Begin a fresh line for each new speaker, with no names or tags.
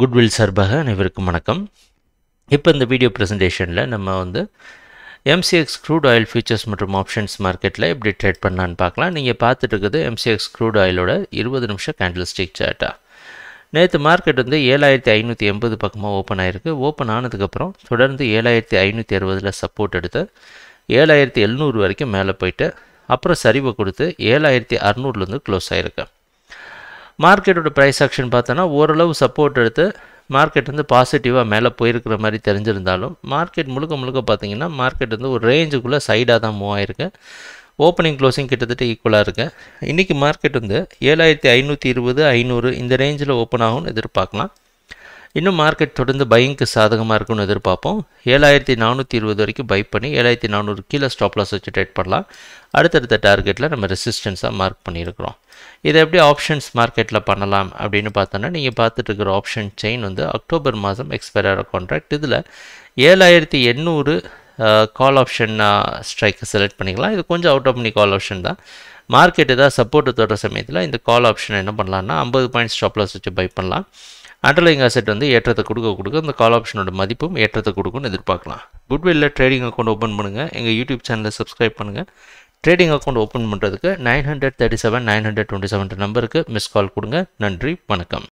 Goodwill சார்பாக அனைவருக்கும் வணக்கம். இப்போ இந்த வீடியோ ப்ரெசன்டேஷனில் நம்ம வந்து எம்சிஎக்ஸ் க்ரூட் ஆயில் ஃபியூச்சர்ஸ் மற்றும் ஆப்ஷன்ஸ் மார்க்கெட்டில் எப்படி ட்ரேட் பண்ணலான்னு பார்க்கலாம். நீங்கள் பார்த்துட்டு இருக்குது எம்சிஎக்ஸ் க்ரூட் ஆயிலோட இருபது நிமிஷம் கேண்டில் ஸ்டிக் சார்ட்டா நேற்று மார்க்கெட் வந்து ஏழாயிரத்தி ஐநூற்றி எண்பது பக்கமாக ஓப்பன் ஆகிருக்கு ஓப்பன் ஆனதுக்கப்புறம் தொடர்ந்து ஏழாயிரத்தி ஐநூற்றி அறுபதில் சப்போர்ட் எடுத்து ஏழாயிரத்தி எழுநூறு வரைக்கும் மேலே போயிட்டு அப்புறம் சரிவை கொடுத்து ஏழாயிரத்தி அறநூறுலேருந்து க்ளோஸ் ஆகிருக்கு மார்க்கெட்டோட ப்ரைஸ் ஆக்ஷன் பார்த்தோன்னா ஓரளவு சப்போர்ட் எடுத்து மார்க்கெட் வந்து பாசிட்டிவாக மேலே போயிருக்கிற மாதிரி தெரிஞ்சிருந்தாலும் மார்க்கெட் முழுக்க முழுக்க பார்த்தீங்கன்னா மார்க்கெட் வந்து ஒரு ரேஞ்சுக்குள்ளே சைடாக தான் மூவ் ஆயிருக்கு. ஓப்பனிங் க்ளோசிங் கிட்டத்தட்ட ஈக்குவலாக இருக்குது இன்றைக்கி மார்க்கெட் வந்து ஏழாயிரத்தி ஐநூற்றி இருபது ஐநூறு இந்த ரேஞ்சில் ஓப்பன் ஆகும்னு எதிர்பார்க்கலாம். இன்னும் மார்க்கெட் தொடர்ந்து பையிங்க்கு சாதகமாக இருக்கும்னு எதிர்பார்ப்போம். ஏழாயிரத்தி நானூற்றி இருபது வரைக்கும் பை பண்ணி ஏழாயிரத்தி நானூறு கீழே ஸ்டாப்லாஸ் வச்சு ட்ரேட் பண்ணலாம். அடுத்தடுத்த டார்கெட்டில் நம்ம ரெசிஸ்டன்ஸாக மார்க் பண்ணியிருக்கிறோம். இதை எப்படி ஆப்ஷன்ஸ் மார்க்கெட்டில் பண்ணலாம் அப்படின்னு பார்த்தோன்னா நீங்கள் பார்த்துட்டு இருக்கிற ஆப்ஷன் செயின் வந்து அக்டோபர் மாதம் எக்ஸ்பைர் ஆகிற கான்ட்ராக்ட் இதில் ஏழாயிரத்தி எண்ணூறு கால் ஆப்ஷன் ஸ்ட்ரைக்கை செலக்ட் பண்ணிக்கலாம். இது கொஞ்சம் out of money call option தான். மார்க்கெட் ஏதாவது சப்போர்ட்டு தொடுற சமயத்தில் இந்த கால் ஆப்ஷன் என்ன பண்ணலாம்னா ஐம்பது பாயிண்ட் ஸ்டாப்லாஸ் வச்சு பை பண்ணலாம். அண்டர்லைங் அசெட் வந்து ஏற்றத்தை கொடுக்க கொடுக்க அந்த கால் ஆப்ஷனோட மதிப்பும் ஏற்றத்தை கொடுக்கும்னு எதிர்பார்க்கலாம். குட்வில்ல ட்ரேடிங் அக்கௌண்ட் ஓப்பன் பண்ணுங்கள் எங்கள் யூடியூப் சேனலை சப்ஸ்கிரைப் பண்ணுங்கள் ட்ரேடிங் அக்கௌண்ட் ஓப்பன் பண்ணுறதுக்கு nine hundred thirty seven nine hundred twenty seven நம்பருக்கு மிஸ் கால் கொடுங்க. நன்றி வணக்கம்.